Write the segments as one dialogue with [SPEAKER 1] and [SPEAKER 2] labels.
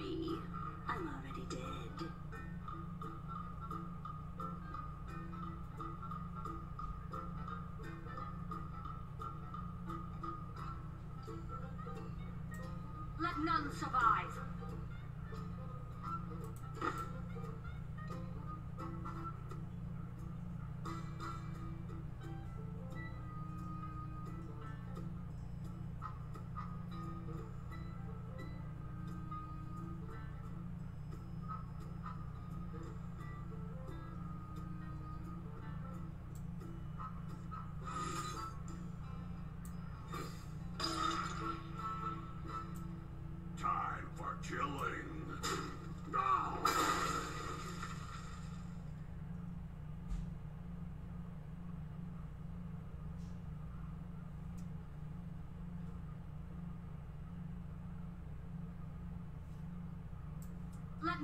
[SPEAKER 1] be. I love
[SPEAKER 2] it.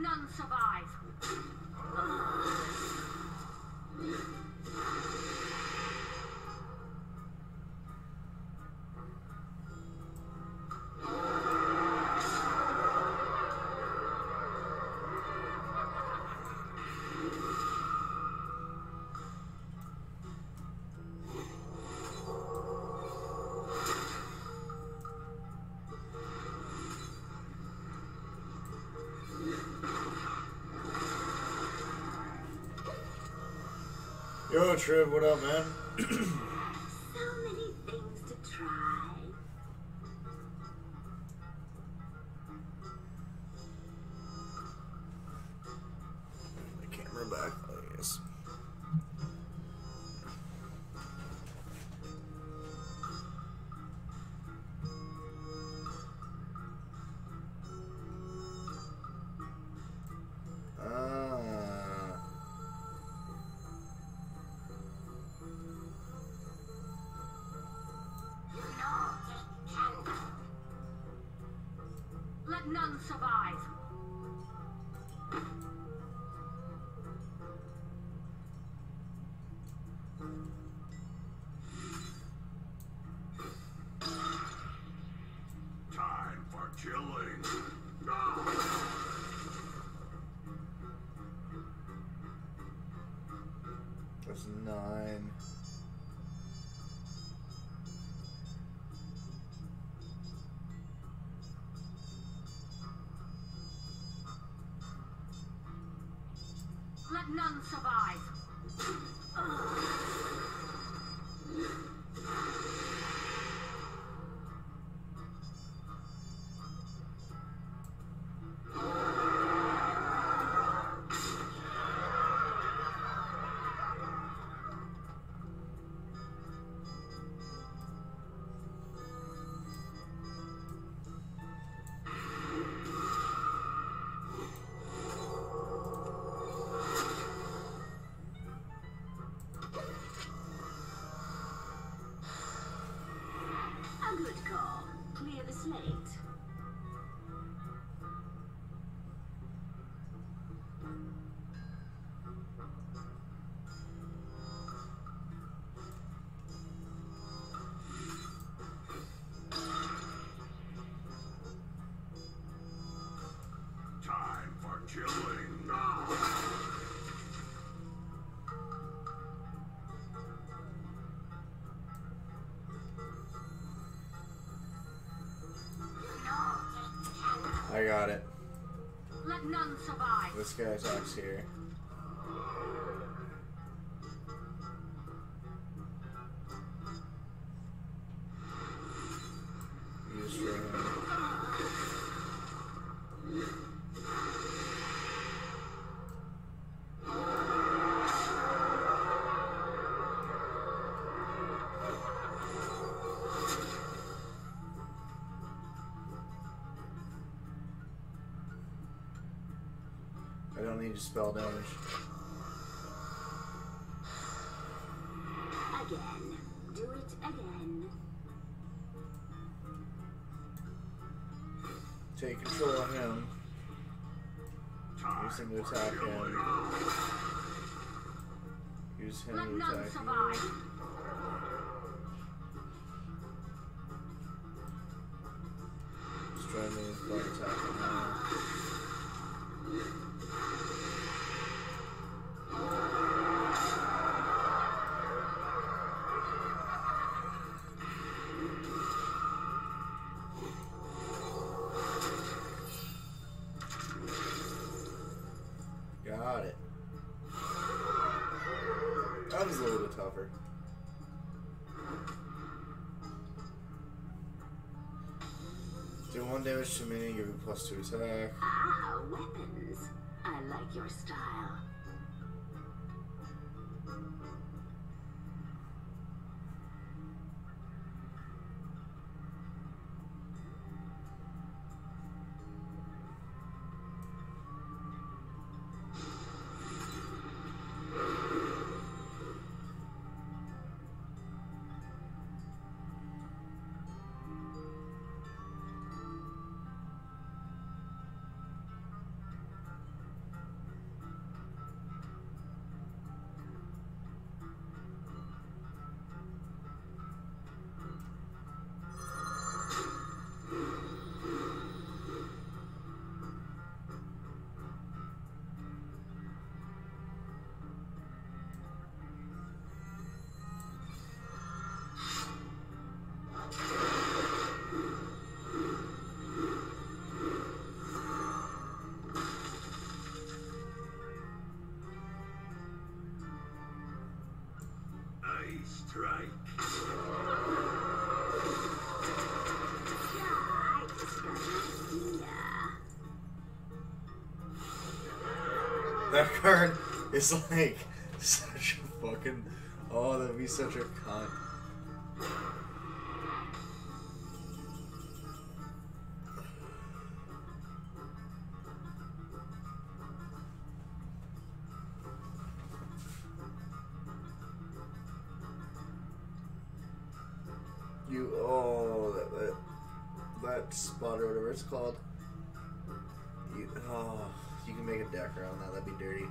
[SPEAKER 2] none survive.
[SPEAKER 3] Yo, Triv, what up, man?
[SPEAKER 2] Non.
[SPEAKER 3] This guy talks here. Need to spell damage. Damage to me, give you plus two attack.
[SPEAKER 1] Ah, weapons. I like your style.
[SPEAKER 3] That card is like such a fucking. Oh, that'd be such a You oh that that, that spot or whatever it's called. You oh you can make a deck around that. That'd be dirty.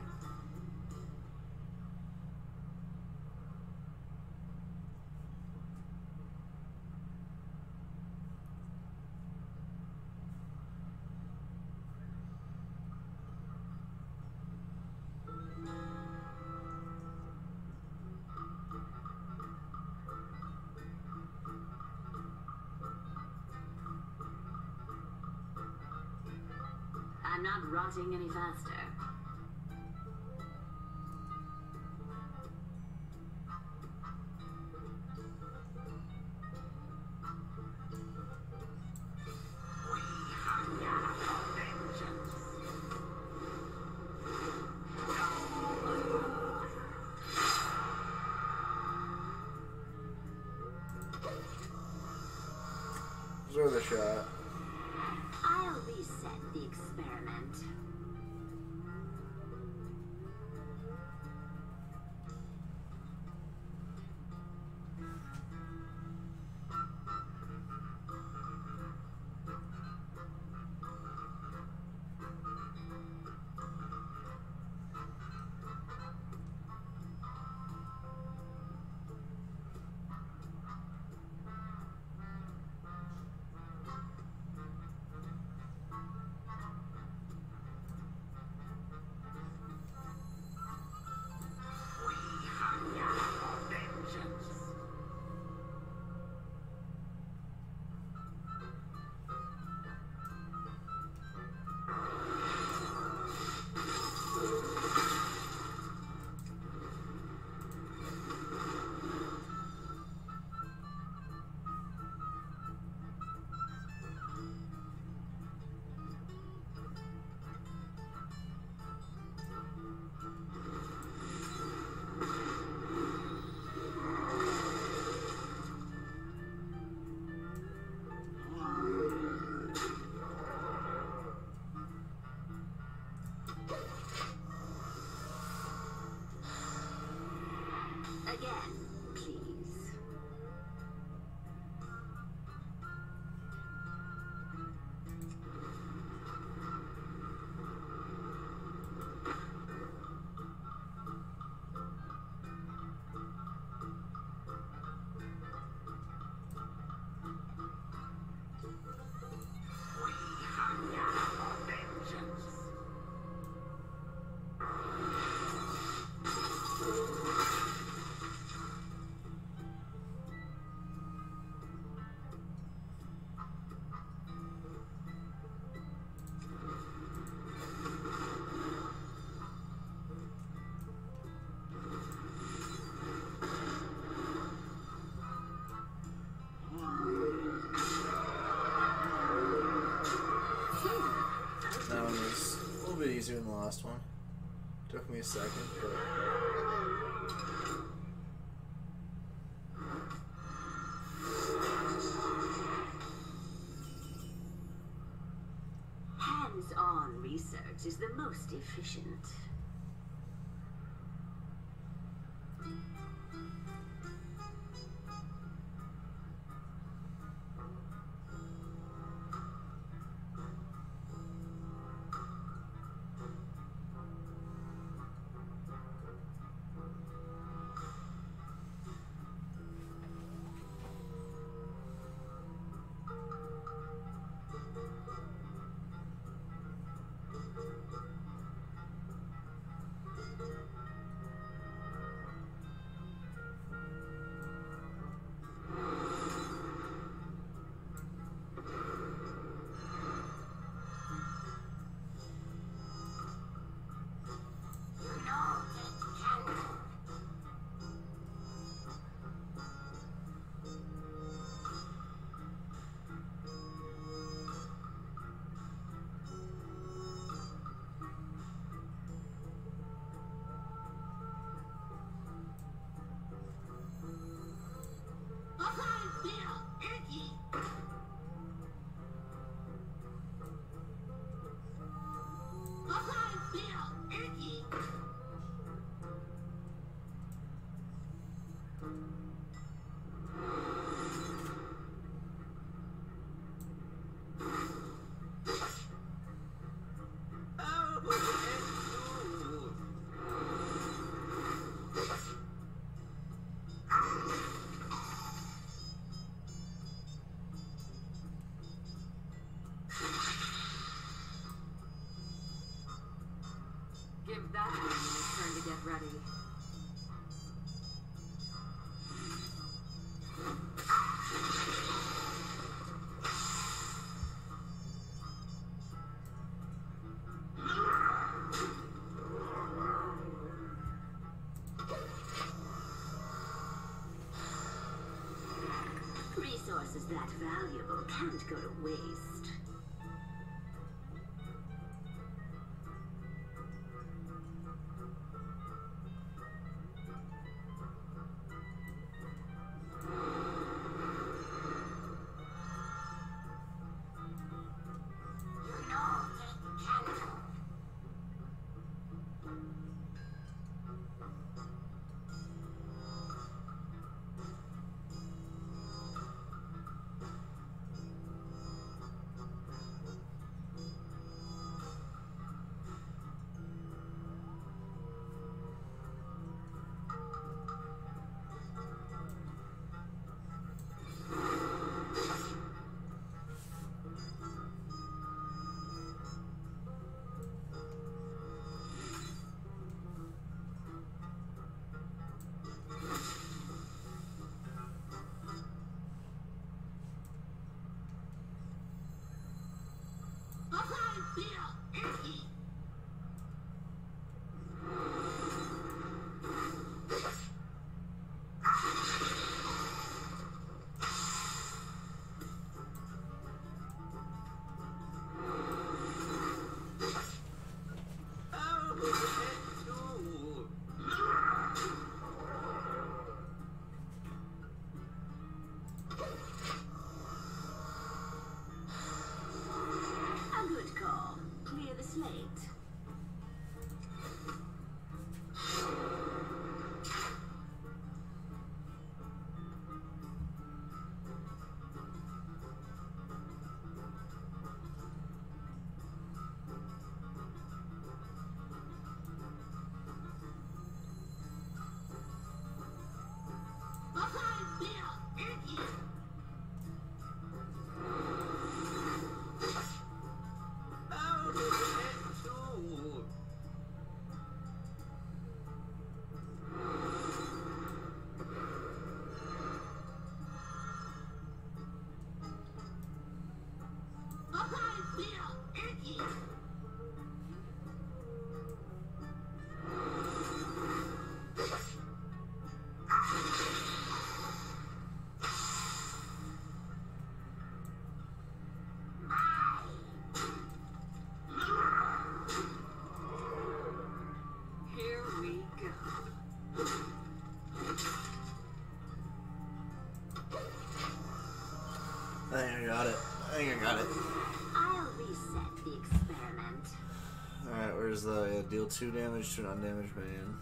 [SPEAKER 1] I'm not rotting any faster. Again,
[SPEAKER 3] last one. Took me a second, but
[SPEAKER 1] Hands-on research is the most efficient.
[SPEAKER 4] That
[SPEAKER 1] valuable can't go to waste.
[SPEAKER 3] Alright, where's the uh, deal two damage to an undamaged man?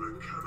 [SPEAKER 3] I
[SPEAKER 5] cannot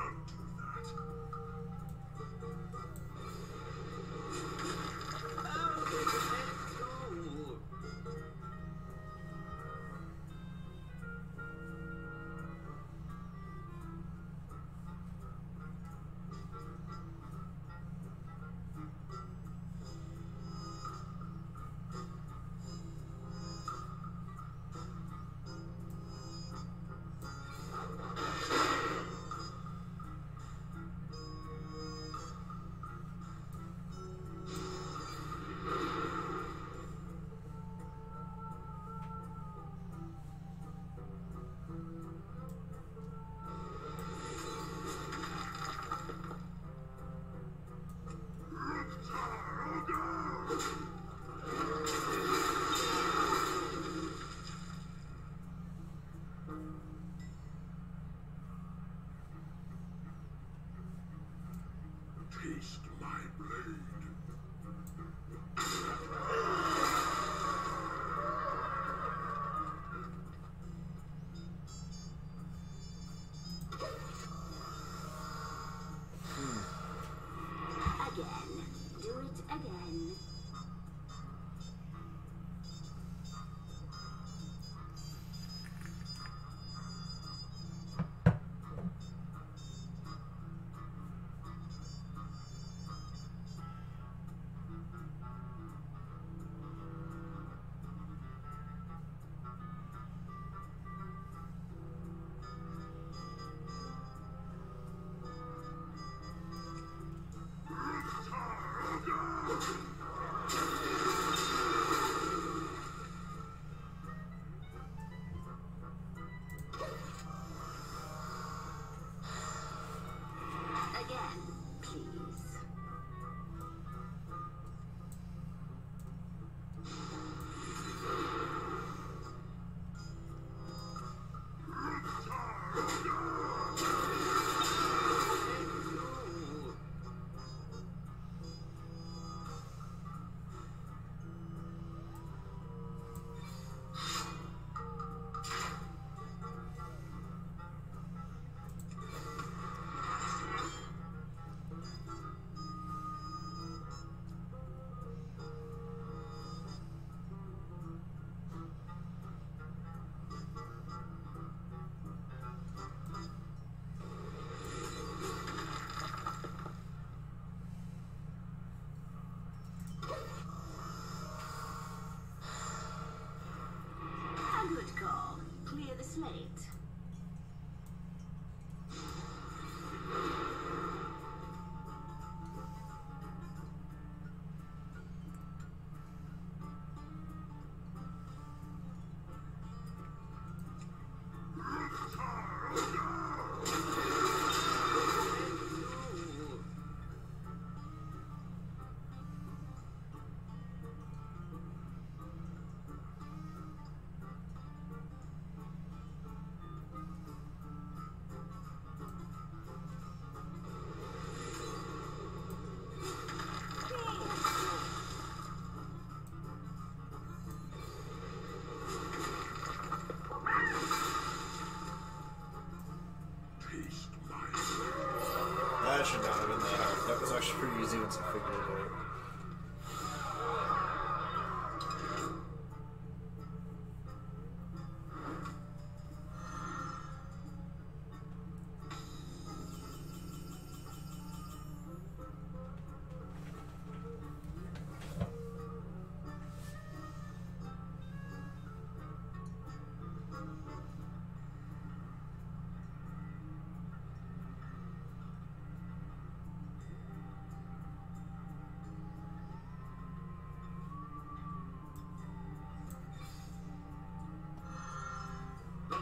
[SPEAKER 3] Clear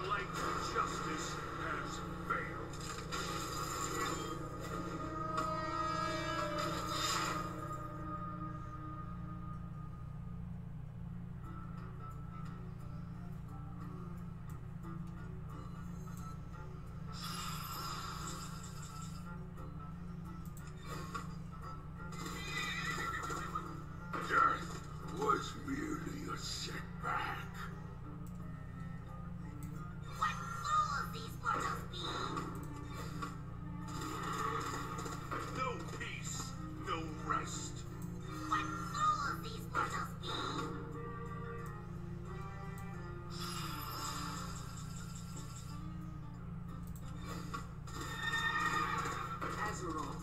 [SPEAKER 5] light justice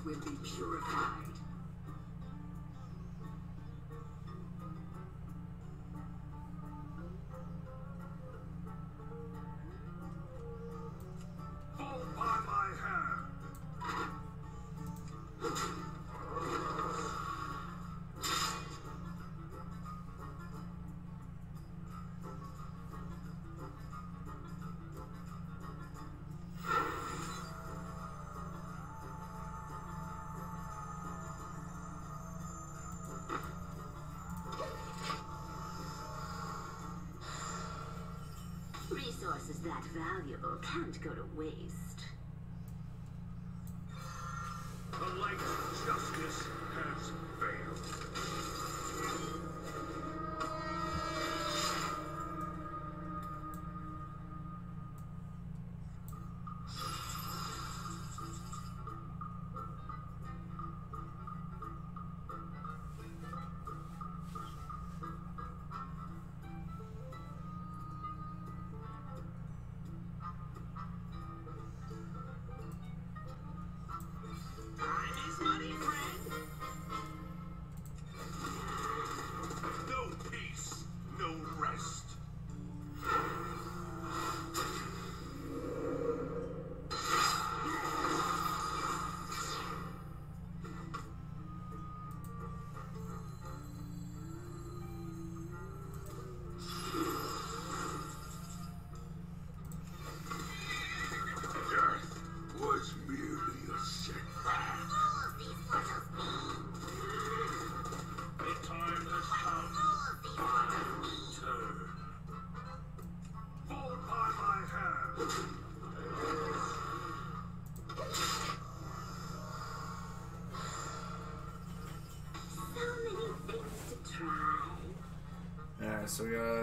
[SPEAKER 4] will be purified.
[SPEAKER 5] Is that valuable can't go to waste.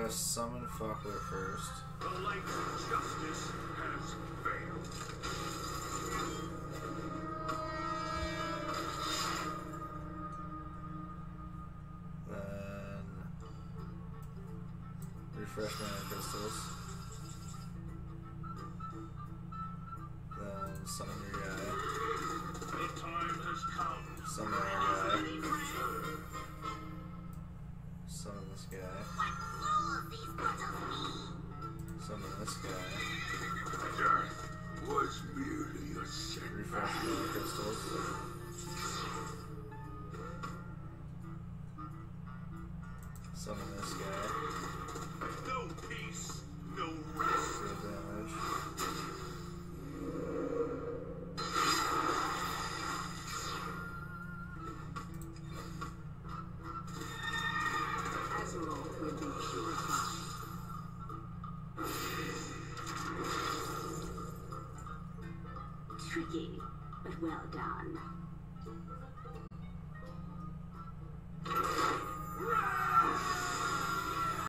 [SPEAKER 3] gotta summon Fuckler first. Then refresh my crystals. Then summon your guy. Summon
[SPEAKER 5] well done.